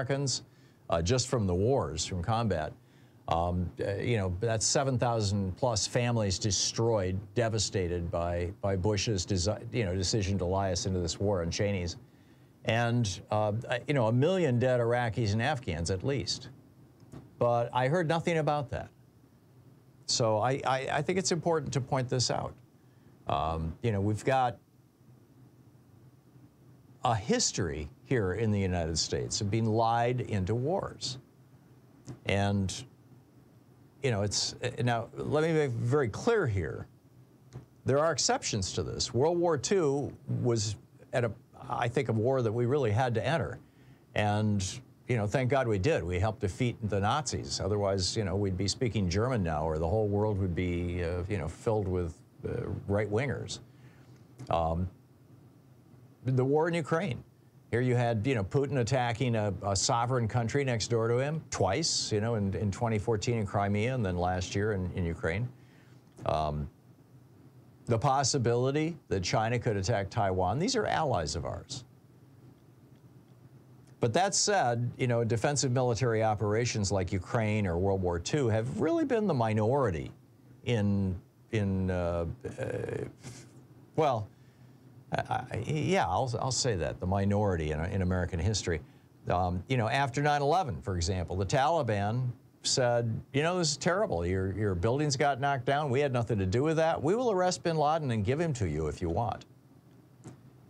Americans uh, just from the wars, from combat. Um, uh, you know, that's 7,000 plus families destroyed, devastated by, by Bush's you know, decision to lie us into this war and Cheney's. And, uh, you know, a million dead Iraqis and Afghans at least. But I heard nothing about that. So I, I, I think it's important to point this out. Um, you know, we've got a history here in the United States of being lied into wars. And, you know, it's now, let me be very clear here. There are exceptions to this. World War II was at a, I think, a war that we really had to enter. And, you know, thank God we did. We helped defeat the Nazis. Otherwise, you know, we'd be speaking German now, or the whole world would be, uh, you know, filled with uh, right wingers. Um, the war in Ukraine. Here you had, you know, Putin attacking a, a, sovereign country next door to him twice, you know, in, in 2014 in Crimea and then last year in, in Ukraine. Um, the possibility that China could attack Taiwan, these are allies of ours. But that said, you know, defensive military operations like Ukraine or World War II have really been the minority in, in uh, uh, well, yeah, I'll, I'll say that, the minority in, in American history. Um, you know, after 9-11, for example, the Taliban said, you know, this is terrible. Your, your buildings got knocked down. We had nothing to do with that. We will arrest bin Laden and give him to you if you want.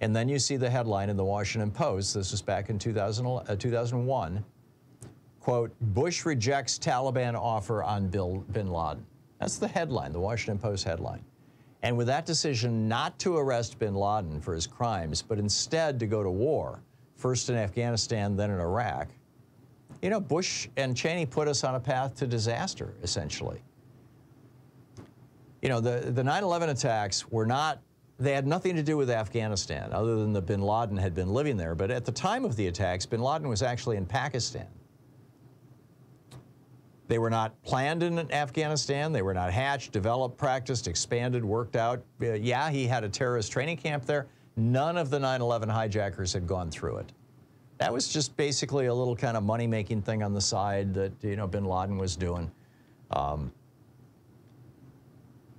And then you see the headline in the Washington Post, this was back in 2000, uh, 2001, quote, Bush rejects Taliban offer on Bill, bin Laden. That's the headline, the Washington Post headline. And with that decision not to arrest bin Laden for his crimes, but instead to go to war, first in Afghanistan, then in Iraq, you know, Bush and Cheney put us on a path to disaster, essentially. You know, the, the 9-11 attacks were not, they had nothing to do with Afghanistan, other than that bin Laden had been living there. But at the time of the attacks, bin Laden was actually in Pakistan. They were not planned in Afghanistan. They were not hatched, developed, practiced, expanded, worked out. Uh, yeah, he had a terrorist training camp there. None of the 9 11 hijackers had gone through it. That was just basically a little kind of money making thing on the side that, you know, bin Laden was doing. Um,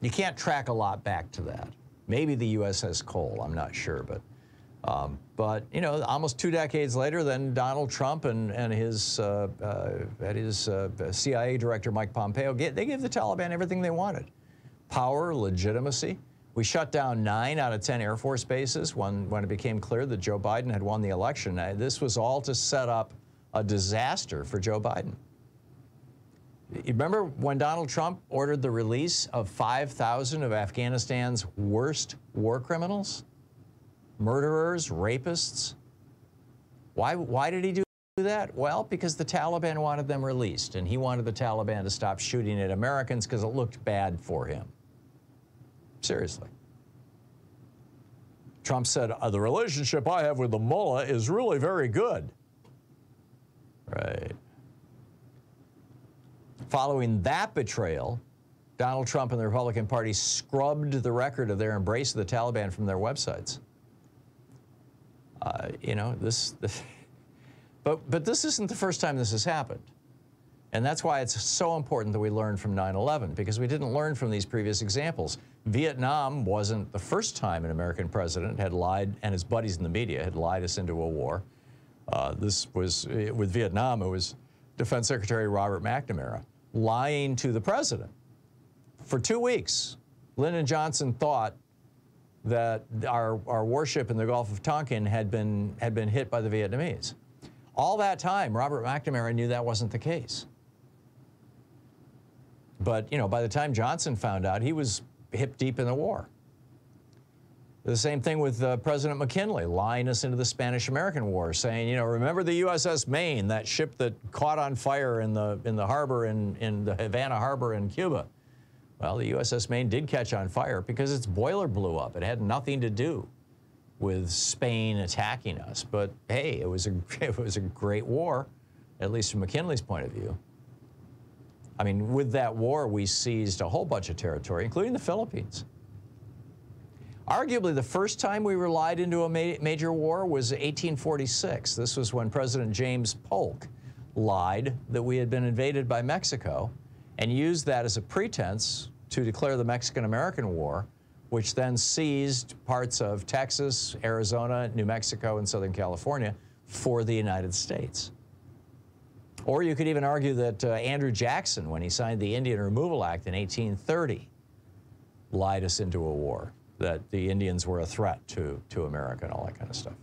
you can't track a lot back to that. Maybe the USS Cole, I'm not sure, but um, but you know, almost two decades later, then Donald Trump and and his uh, uh, his uh, CIA director Mike Pompeo get, they gave the Taliban everything they wanted: power, legitimacy. We shut down nine out of ten Air Force bases when when it became clear that Joe Biden had won the election. This was all to set up a disaster for Joe Biden. You remember when Donald Trump ordered the release of 5,000 of Afghanistan's worst war criminals? Murderers, rapists. Why, why did he do that? Well, because the Taliban wanted them released, and he wanted the Taliban to stop shooting at Americans because it looked bad for him. Seriously. Trump said, uh, the relationship I have with the mullah is really very good. Right. Following that betrayal, Donald Trump and the Republican Party scrubbed the record of their embrace of the Taliban from their websites. Uh, you know, this, this but, but this isn't the first time this has happened. And that's why it's so important that we learn from 9-11, because we didn't learn from these previous examples. Vietnam wasn't the first time an American president had lied, and his buddies in the media had lied us into a war. Uh, this was, with Vietnam, it was Defense Secretary Robert McNamara lying to the president. For two weeks, Lyndon Johnson thought that our, our warship in the Gulf of Tonkin had been, had been hit by the Vietnamese. All that time, Robert McNamara knew that wasn't the case. But, you know, by the time Johnson found out, he was hip deep in the war. The same thing with uh, President McKinley lying us into the Spanish-American War, saying, you know, remember the USS Maine, that ship that caught on fire in the, in the harbor in, in the Havana Harbor in Cuba. Well, the USS Maine did catch on fire because its boiler blew up. It had nothing to do with Spain attacking us. But hey, it was a, it was a great war, at least from McKinley's point of view. I mean, with that war, we seized a whole bunch of territory, including the Philippines. Arguably, the first time we relied into a ma major war was 1846. This was when President James Polk lied that we had been invaded by Mexico and used that as a pretense to declare the Mexican American War, which then seized parts of Texas, Arizona, New Mexico, and Southern California for the United States. Or you could even argue that uh, Andrew Jackson, when he signed the Indian Removal Act in 1830, lied us into a war that the Indians were a threat to, to America and all that kind of stuff.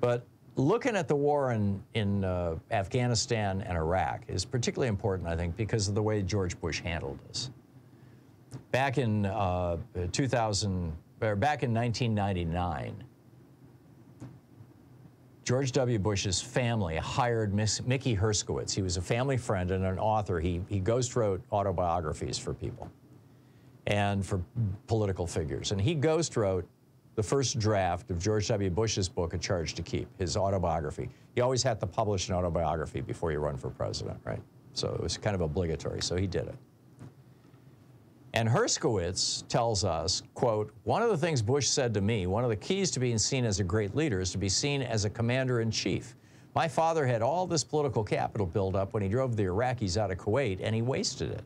But looking at the war in, in uh, Afghanistan and Iraq is particularly important, I think, because of the way George Bush handled this. Back in uh, 2000, or back in 1999, George W. Bush's family hired Miss, Mickey Herskowitz. He was a family friend and an author. He, he ghost wrote autobiographies for people and for political figures. And he ghost wrote the first draft of George W. Bush's book, A Charge to Keep, his autobiography. He always had to publish an autobiography before you run for president, right? So it was kind of obligatory, so he did it. And Herskowitz tells us, quote, one of the things Bush said to me, one of the keys to being seen as a great leader is to be seen as a commander in chief. My father had all this political capital built up when he drove the Iraqis out of Kuwait, and he wasted it.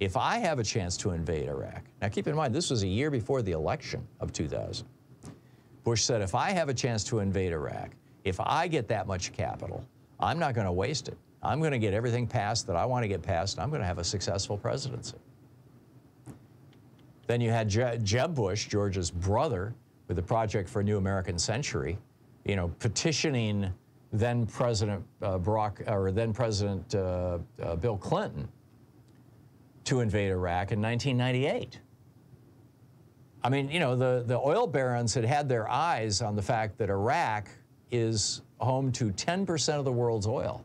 If I have a chance to invade Iraq, now keep in mind, this was a year before the election of 2000. Bush said, if I have a chance to invade Iraq, if I get that much capital, I'm not going to waste it. I'm going to get everything passed that I want to get passed, and I'm going to have a successful presidency. Then you had Je Jeb Bush, George's brother, with the Project for a New American Century, you know, petitioning then President uh, Barack, or then President uh, uh, Bill Clinton to invade Iraq in 1998. I mean, you know, the, the oil barons had had their eyes on the fact that Iraq is home to 10% of the world's oil.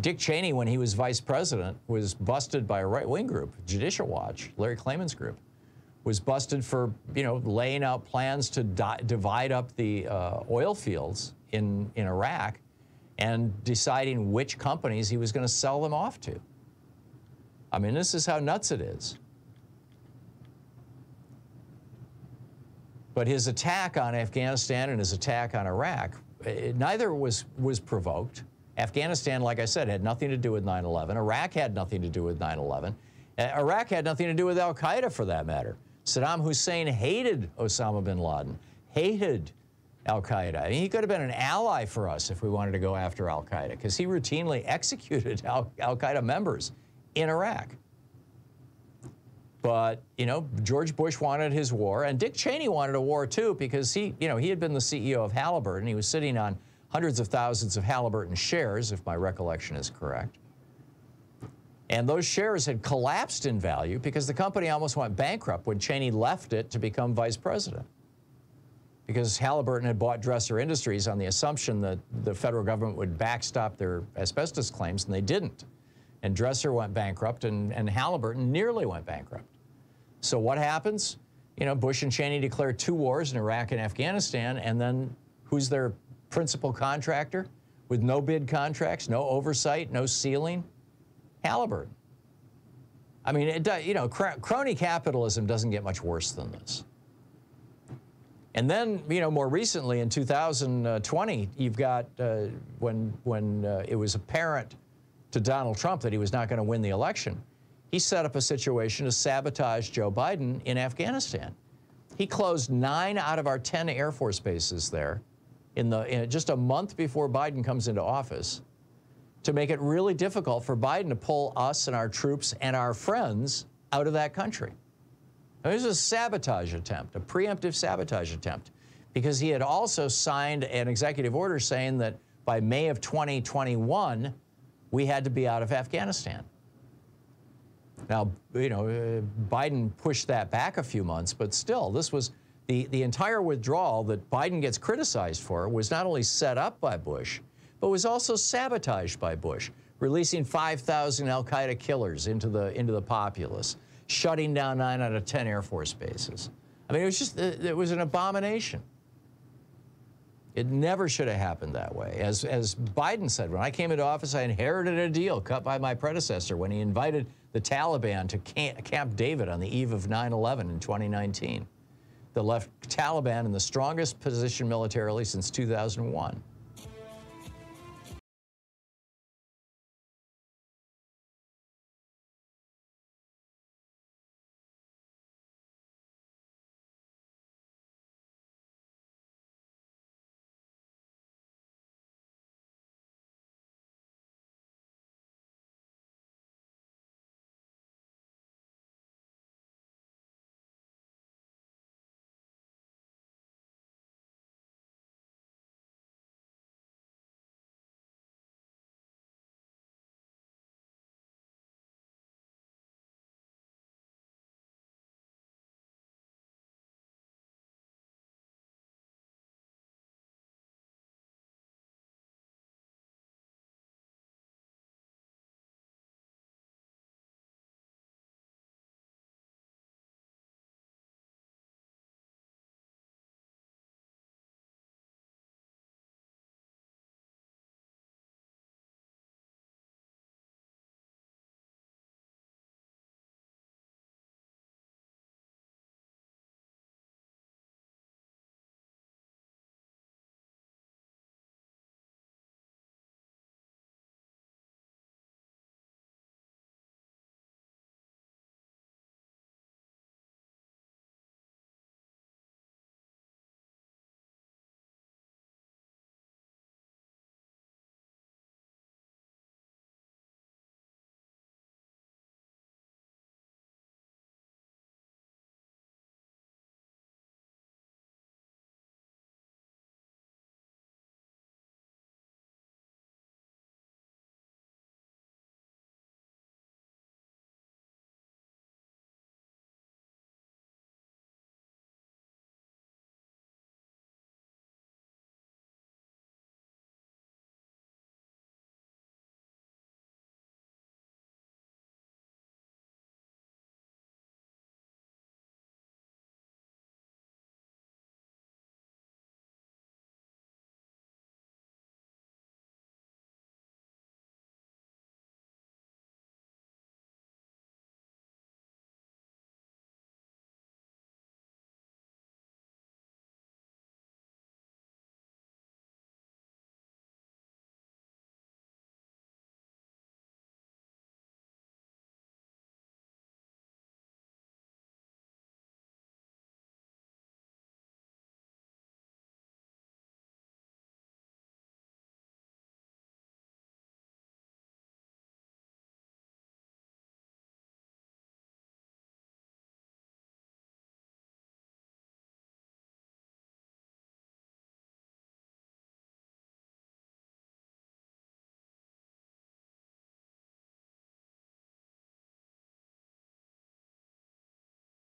Dick Cheney, when he was vice president, was busted by a right-wing group, Judicial Watch, Larry Klayman's group, was busted for, you know, laying out plans to divide up the uh, oil fields in, in Iraq and deciding which companies he was going to sell them off to. I mean, this is how nuts it is. But his attack on Afghanistan and his attack on Iraq, it, neither was, was provoked. Afghanistan, like I said, had nothing to do with 9 11. Iraq had nothing to do with 9 11. Uh, Iraq had nothing to do with Al Qaeda for that matter. Saddam Hussein hated Osama bin Laden, hated Al Qaeda. I mean, he could have been an ally for us if we wanted to go after Al Qaeda because he routinely executed Al Qaeda members in Iraq. But, you know, George Bush wanted his war, and Dick Cheney wanted a war too because he, you know, he had been the CEO of Halliburton. He was sitting on hundreds of thousands of Halliburton shares, if my recollection is correct. And those shares had collapsed in value because the company almost went bankrupt when Cheney left it to become vice president. Because Halliburton had bought Dresser Industries on the assumption that the federal government would backstop their asbestos claims, and they didn't and Dresser went bankrupt, and, and Halliburton nearly went bankrupt. So what happens? You know, Bush and Cheney declare two wars in Iraq and Afghanistan, and then who's their principal contractor with no bid contracts, no oversight, no ceiling? Halliburton. I mean, it, you know, crony capitalism doesn't get much worse than this. And then, you know, more recently in 2020, you've got uh, when when uh, it was apparent to Donald Trump that he was not going to win the election, he set up a situation to sabotage Joe Biden in Afghanistan. He closed nine out of our 10 Air Force bases there in the in just a month before Biden comes into office to make it really difficult for Biden to pull us and our troops and our friends out of that country. It was a sabotage attempt, a preemptive sabotage attempt, because he had also signed an executive order saying that by May of 2021, we had to be out of Afghanistan. Now, you know, uh, Biden pushed that back a few months, but still, this was the, the entire withdrawal that Biden gets criticized for was not only set up by Bush, but was also sabotaged by Bush, releasing 5,000 Al Qaeda killers into the, into the populace, shutting down nine out of 10 Air Force bases. I mean, it was just, it was an abomination. It never should have happened that way. As, as Biden said, when I came into office, I inherited a deal cut by my predecessor when he invited the Taliban to Camp David on the eve of 9 11 in 2019 that left Taliban in the strongest position militarily since 2001.